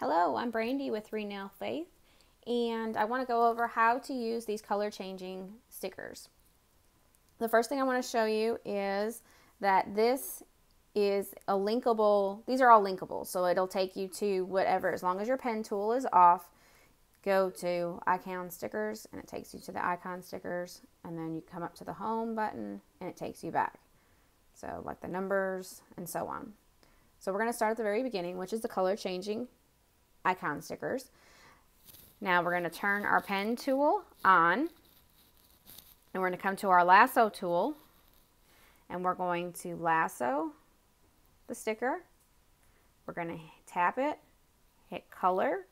Hello, I'm Brandy with Three Nail Faith, and I want to go over how to use these color changing stickers. The first thing I want to show you is that this is a linkable, these are all linkable, so it'll take you to whatever, as long as your pen tool is off, go to icon stickers and it takes you to the icon stickers and then you come up to the home button and it takes you back. So like the numbers and so on. So we're going to start at the very beginning, which is the color changing icon stickers. Now we're going to turn our pen tool on and we're going to come to our lasso tool and we're going to lasso the sticker. We're going to tap it, hit color,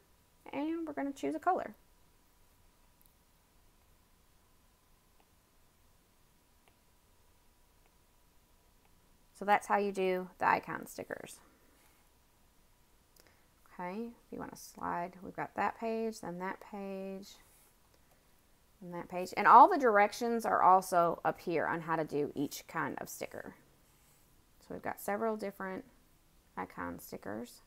and we're going to choose a color. So that's how you do the icon stickers. Okay, if you want to slide, we've got that page, then that page, and that page. And all the directions are also up here on how to do each kind of sticker. So we've got several different icon stickers.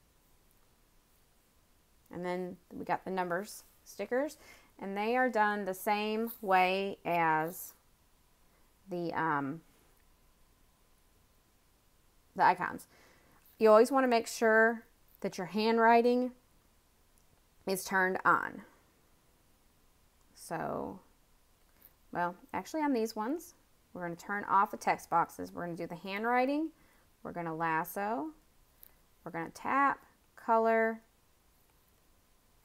And then we got the numbers stickers. And they are done the same way as the, um, the icons. You always want to make sure that your handwriting is turned on. So, well, actually on these ones, we're going to turn off the text boxes. We're going to do the handwriting. We're going to lasso. We're going to tap, color,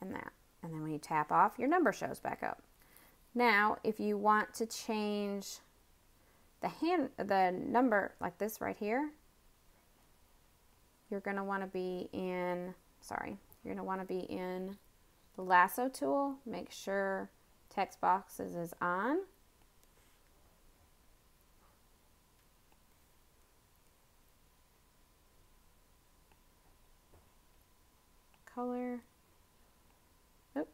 and that. And then when you tap off, your number shows back up. Now, if you want to change the hand, the number like this right here, you're going to want to be in, sorry, you're going to want to be in the lasso tool. Make sure text boxes is on. Color. Oop.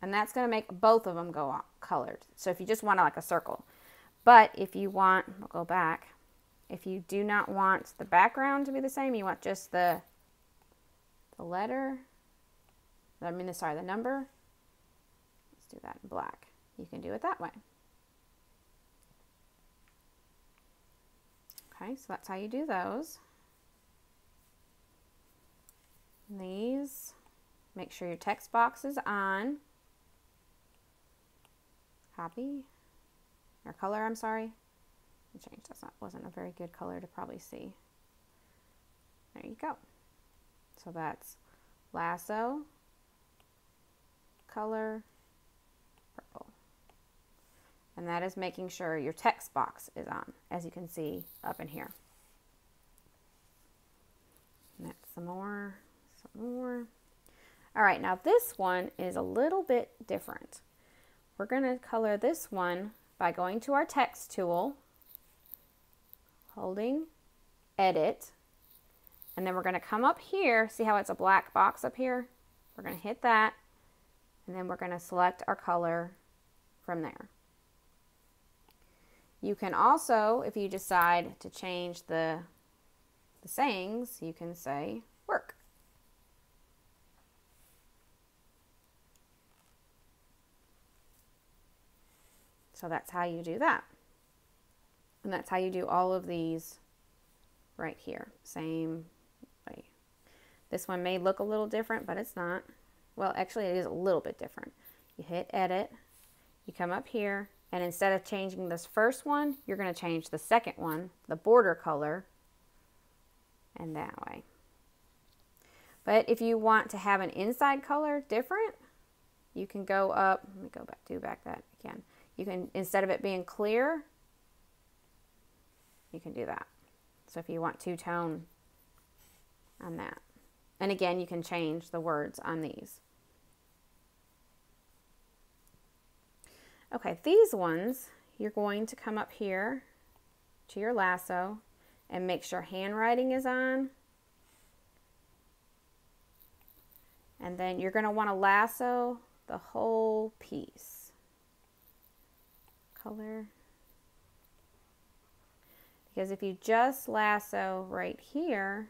And that's going to make both of them go colored. So if you just want like a circle. But if you want, we'll go back. If you do not want the background to be the same, you want just the, the letter, I mean, sorry, the number, let's do that in black. You can do it that way. Okay, so that's how you do those. And these, make sure your text box is on. Copy, or color, I'm sorry change. That's not wasn't a very good color to probably see. There you go. So that's lasso, color, purple. And that is making sure your text box is on, as you can see up in here. And that's some more, some more. All right, now this one is a little bit different. We're going to color this one by going to our text tool holding edit, and then we're going to come up here. See how it's a black box up here? We're going to hit that, and then we're going to select our color from there. You can also, if you decide to change the, the sayings, you can say work. So that's how you do that. And that's how you do all of these right here. Same way. This one may look a little different, but it's not. Well, actually it is a little bit different. You hit edit, you come up here, and instead of changing this first one, you're going to change the second one, the border color, and that way. But if you want to have an inside color different, you can go up, let me go back, do back that again. You can, instead of it being clear, you can do that. So if you want two-tone on that. And again, you can change the words on these. Okay, these ones, you're going to come up here to your lasso and make sure handwriting is on. And then you're going to want to lasso the whole piece. Color. Because if you just lasso right here,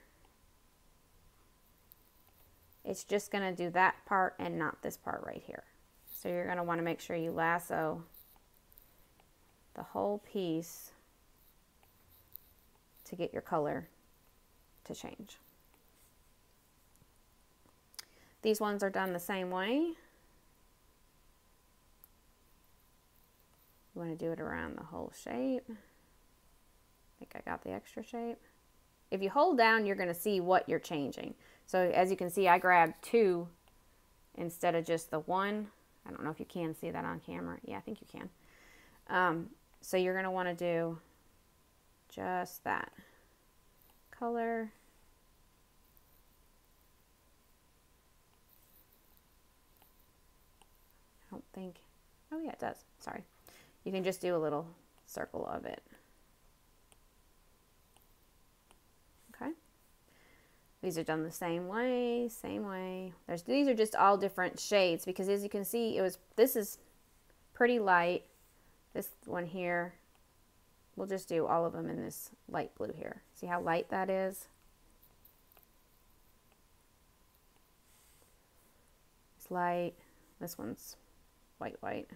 it's just going to do that part and not this part right here. So you're going to want to make sure you lasso the whole piece to get your color to change. These ones are done the same way. You want to do it around the whole shape. I got the extra shape. If you hold down, you're going to see what you're changing. So as you can see, I grabbed two instead of just the one. I don't know if you can see that on camera. Yeah, I think you can. Um, so you're going to want to do just that. Color. I don't think, oh yeah, it does. Sorry. You can just do a little circle of it. Okay. These are done the same way, same way. There's, these are just all different shades because as you can see, it was, this is pretty light. This one here, we'll just do all of them in this light blue here. See how light that is? It's light. This one's white, white.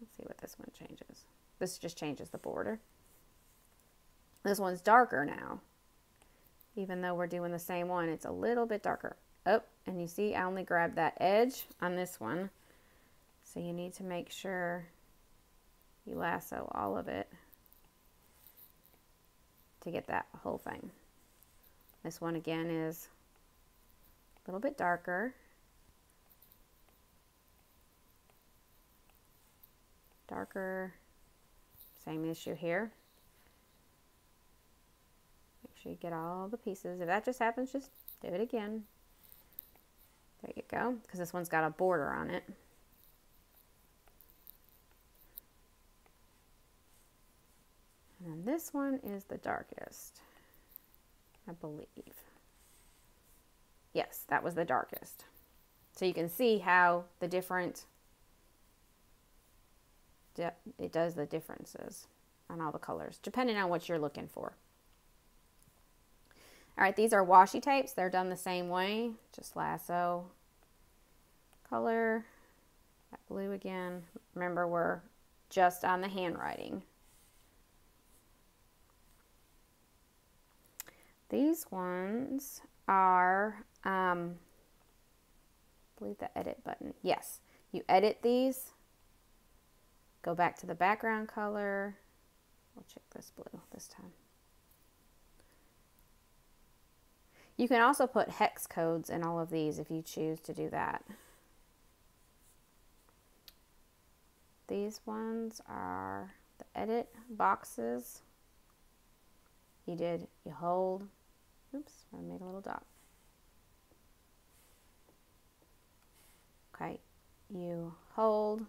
Let's see what this one changes. This just changes the border. This one's darker now. Even though we're doing the same one, it's a little bit darker. Oh, and you see I only grabbed that edge on this one. So you need to make sure you lasso all of it to get that whole thing. This one again is a little bit darker. Darker, same issue here. Sure you get all the pieces. If that just happens, just do it again. There you go, because this one's got a border on it. And this one is the darkest, I believe. Yes, that was the darkest. So you can see how the different, it does the differences on all the colors, depending on what you're looking for. All right, these are washi tapes. They're done the same way. Just lasso, color, that blue again. Remember, we're just on the handwriting. These ones are, um, I believe the edit button. Yes, you edit these. Go back to the background color. We'll check this blue this time. You can also put hex codes in all of these if you choose to do that. These ones are the edit boxes. You did, you hold, Oops, I made a little dot. Okay, you hold.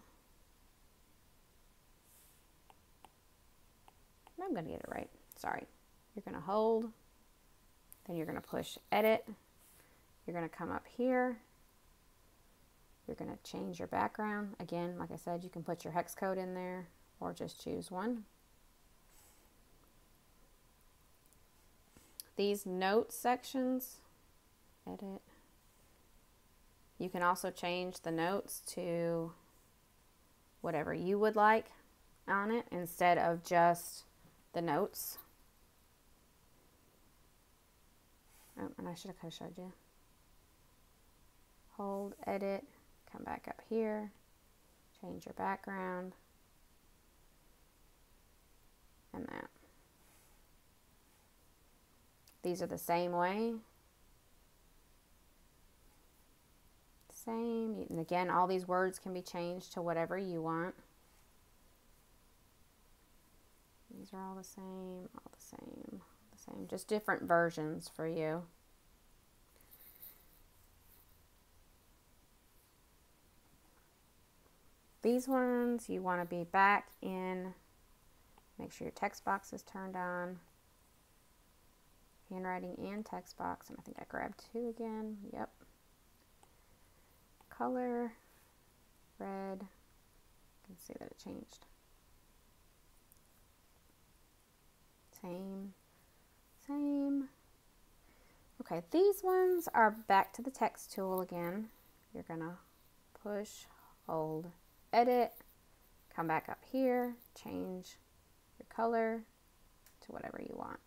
I'm going to get it right. Sorry. You're going to hold. Then you're going to push edit. You're going to come up here. You're going to change your background. Again, like I said, you can put your hex code in there or just choose one. these note sections, edit. You can also change the notes to whatever you would like on it instead of just the notes. And I should have showed you. Hold, edit, come back up here, change your background, and that. These are the same way. Same. And again, all these words can be changed to whatever you want. These are all the same, all the same, the same. Just different versions for you. These ones. You want to be back in. Make sure your text box is turned on. Handwriting and text box and I think I grabbed two again. Yep. Color red. You can see that it changed. Same same. Okay, these ones are back to the text tool again. You're gonna push, hold, edit, come back up here, change your color to whatever you want.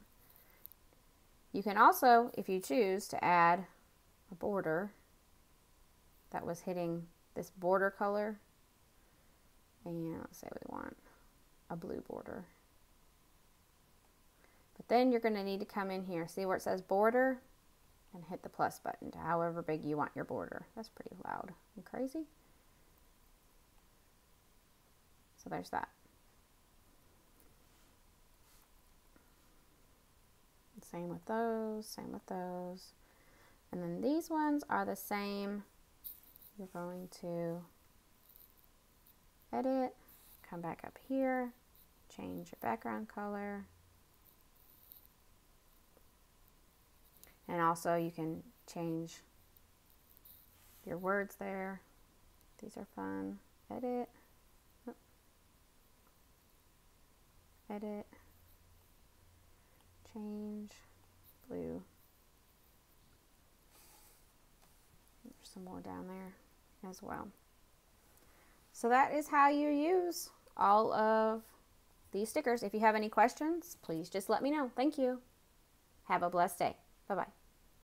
You can also, if you choose, to add a border that was hitting this border color. And let's say we want a blue border. But then you're going to need to come in here, see where it says border, and hit the plus button to however big you want your border. That's pretty loud and crazy. So there's that. Same with those, same with those. And then these ones are the same. You're going to edit, come back up here, change your background color. And also you can change your words there. These are fun. Edit. Edit. Change. Blue. There's some more down there as well. So that is how you use all of these stickers. If you have any questions, please just let me know. Thank you. Have a blessed day. Bye bye.